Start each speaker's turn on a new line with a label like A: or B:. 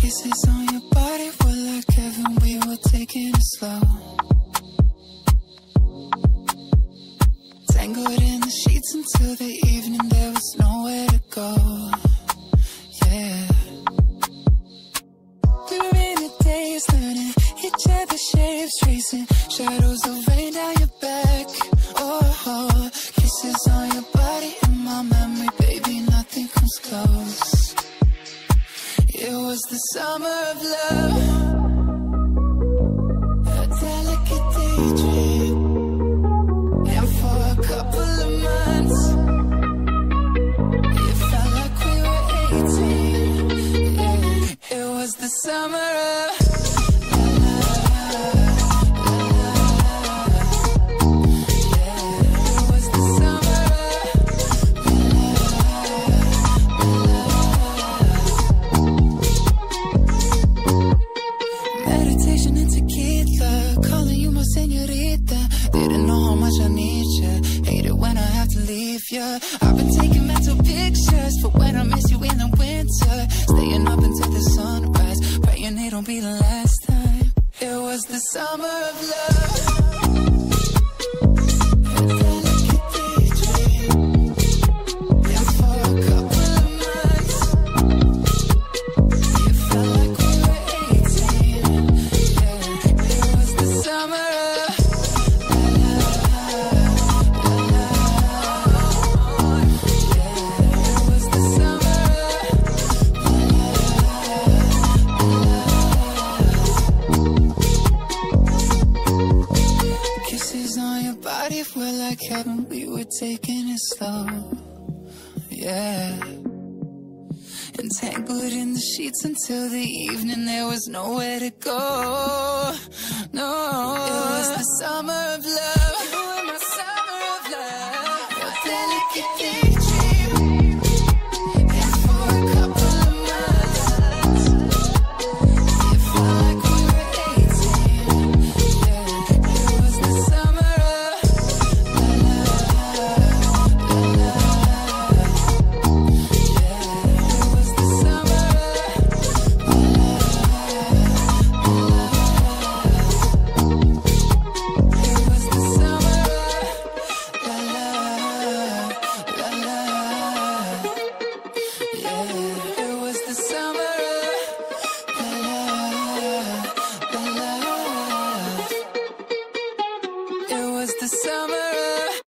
A: Kisses on your body were like heaven, we were taking it slow. Tangled in the sheets until the evening, there was nowhere to go. Yeah. We were in the days learning each other's shapes, tracing shadows of summer of love, a delicate daydream, and for a couple of months, it felt like we were 18. Yeah, it was the summer of. Meditation and tequila, calling you my señorita. Didn't know how much I need ya. Hate it when I have to leave ya. I've been taking mental pictures for when I miss you in the winter. Staying up until the sunrise, praying it'll be the last time. It was the summer of love. Like heaven. We were taking it slow. Yeah. Entangled in the sheets until the evening, there was nowhere to go. No, it was the summer of love. The summer